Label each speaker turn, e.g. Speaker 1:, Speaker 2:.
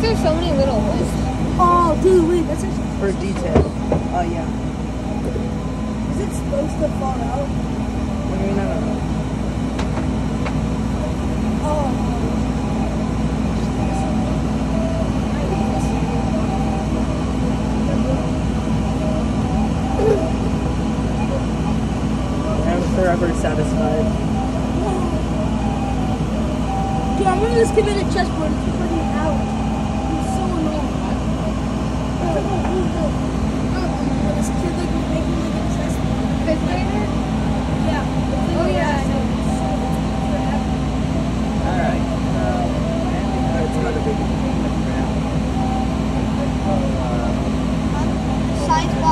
Speaker 1: says oh,
Speaker 2: For detail. Oh yeah.
Speaker 1: Is it supposed to fall out?
Speaker 2: I mean, I don't know.
Speaker 1: Oh.
Speaker 2: I'm forever satisfied.
Speaker 1: Dude, I'm gonna just give it a chessboard
Speaker 3: Bye.